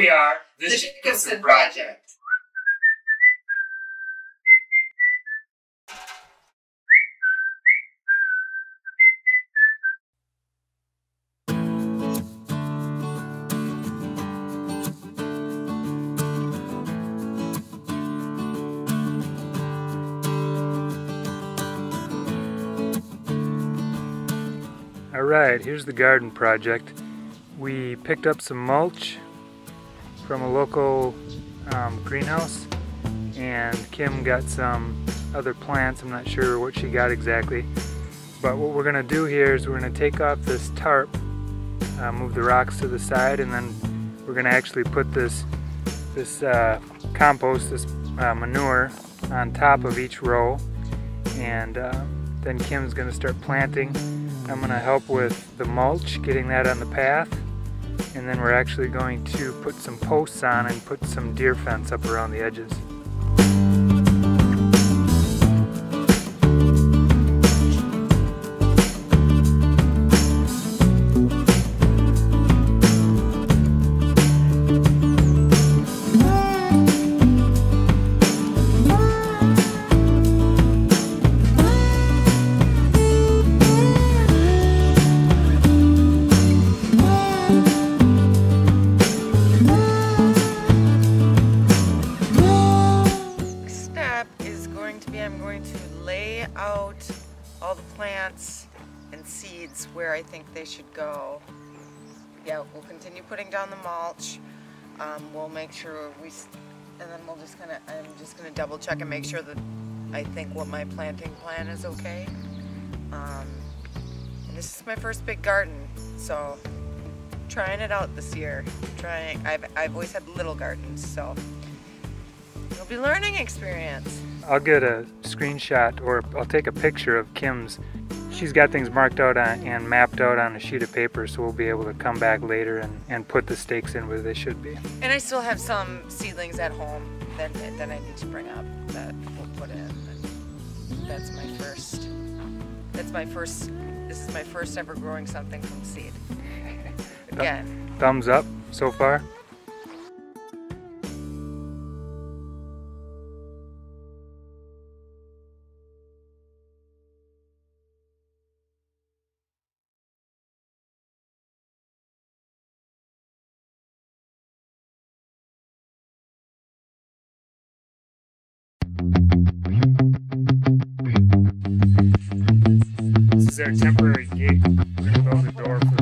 We are the, The Jacobson Jacobson Project. Project. All right, here's the garden project. We picked up some mulch from a local um, greenhouse, and Kim got some other plants. I'm not sure what she got exactly, but what we're gonna do here is we're gonna take off this tarp, uh, move the rocks to the side, and then we're gonna actually put this this uh, compost, this uh, manure, on top of each row, and uh, then Kim's gonna start planting. I'm going to help with the mulch, getting that on the path, and then we're actually going to put some posts on and put some deer fence up around the edges. I'm going to lay out all the plants and seeds where I think they should go. Yeah, we'll continue putting down the mulch. Um, we'll make sure we, and then we'll just kind of, I'm just going to double check and make sure that I think what my planting plan is okay. Um, and this is my first big garden, so trying it out this year. Trying, I've, I've always had little gardens, so It'll be learning experience. I'll get a screenshot or I'll take a picture of Kim's. She's got things marked out on, and mapped out on a sheet of paper, so we'll be able to come back later and, and put the stakes in where they should be. And I still have some seedlings at home that, that I need to bring up that we'll put in. That's my first, that's my first, this is my first ever growing something from seed. Again, Thumbs up so far? Our temporary gate. We're gonna build a door for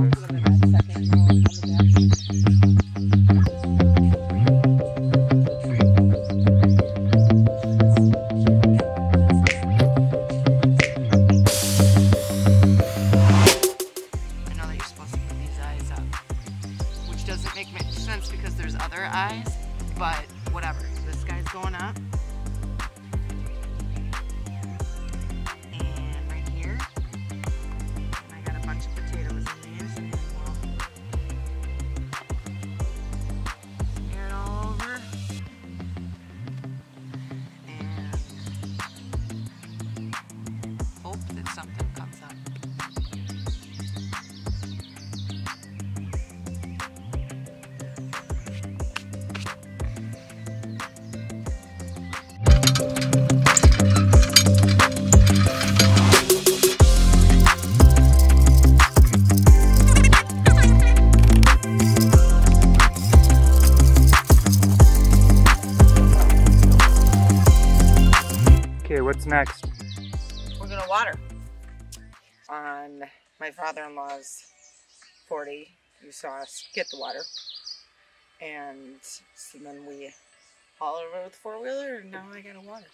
doesn't make much sense because there's other eyes, but whatever. This guy's going up. Next? we're gonna water. On my father-in-law's 40 you saw us get the water. And so then we haul over with four-wheeler and now i gotta water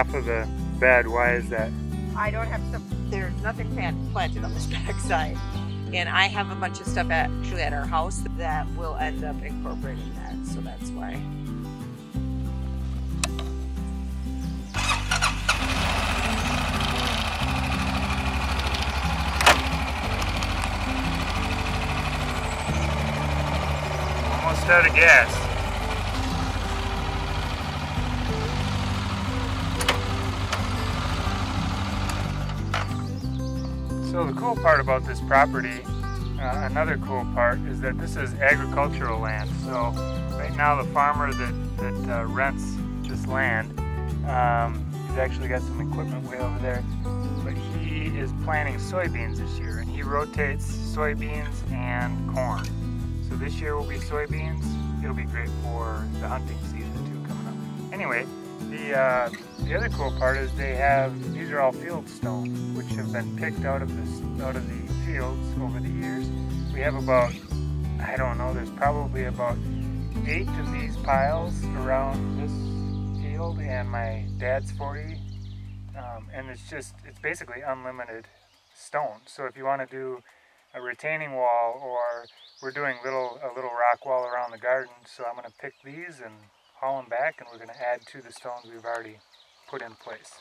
half of the bed. Why is that? I don't have stuff, there's nothing planted on this backside. And I have a bunch of stuff actually at our house that will end up incorporating that, so that's why. Almost out of gas. So the cool part about this property, uh, another cool part, is that this is agricultural land. So right now the farmer that, that uh, rents this land, um, he's actually got some equipment way over there, but he is planting soybeans this year and he rotates soybeans and corn. So this year will be soybeans. It'll be great for the hunting season too coming up. Anyway, the uh, the other cool part is they have these are all field stone, which have been picked out of this out of the fields over the years. We have about I don't know. There's probably about eight of these piles around this field, and my dad's 40. Um, and it's just it's basically unlimited stone. So if you want to do a retaining wall or we're doing little a little rock wall around the garden so I'm going to pick these and them back and we're going to add to the stones we've already put in place.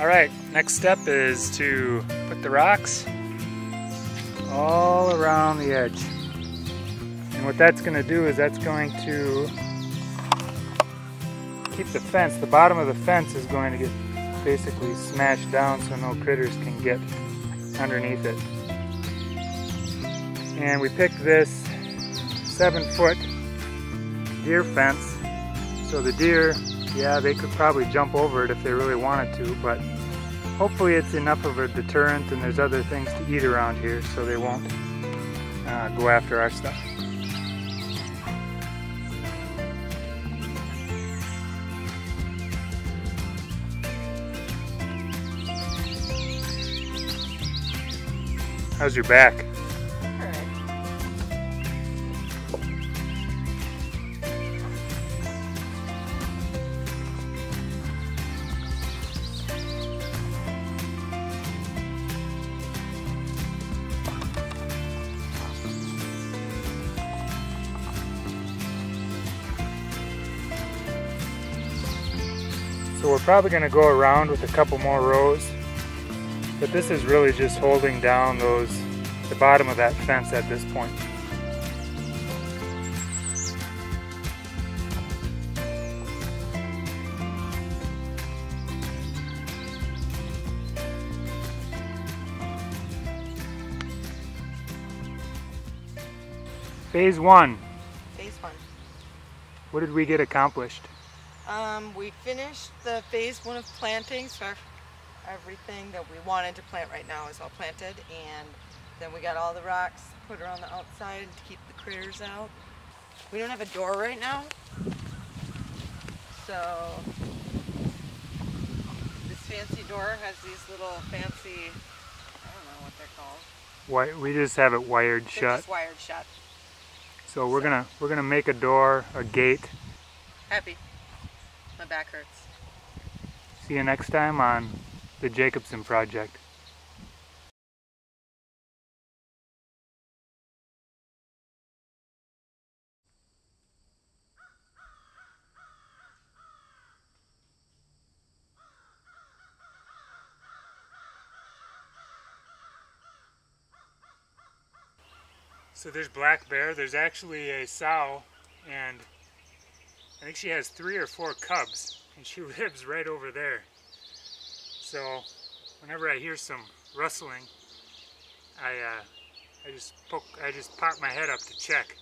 All right, next step is to put the rocks all around the edge. And what that's going to do is that's going to keep the fence, the bottom of the fence is going to get basically smashed down so no critters can get underneath it. And we picked this seven foot deer fence. So the deer, yeah, they could probably jump over it if they really wanted to, but hopefully it's enough of a deterrent and there's other things to eat around here so they won't uh, go after our stuff. How's your back? So we're probably going to go around with a couple more rows. But this is really just holding down those, the bottom of that fence at this point. Phase one, Phase one. what did we get accomplished? Um, we finished the phase one of planting, so everything that we wanted to plant right now is all planted, and then we got all the rocks put around the outside to keep the critters out. We don't have a door right now, so this fancy door has these little fancy, I don't know what they're called. Why, we just have it wired They're shut. just wired shut. So we're So- gonna we're gonna make a door, a gate. Happy. My back hurts. See you next time on the Jacobson Project. So there's black bear. There's actually a sow, and think she has three or four cubs, and she lives right over there. So whenever I hear some rustling, I uh, I just poke, I just pop my head up to check.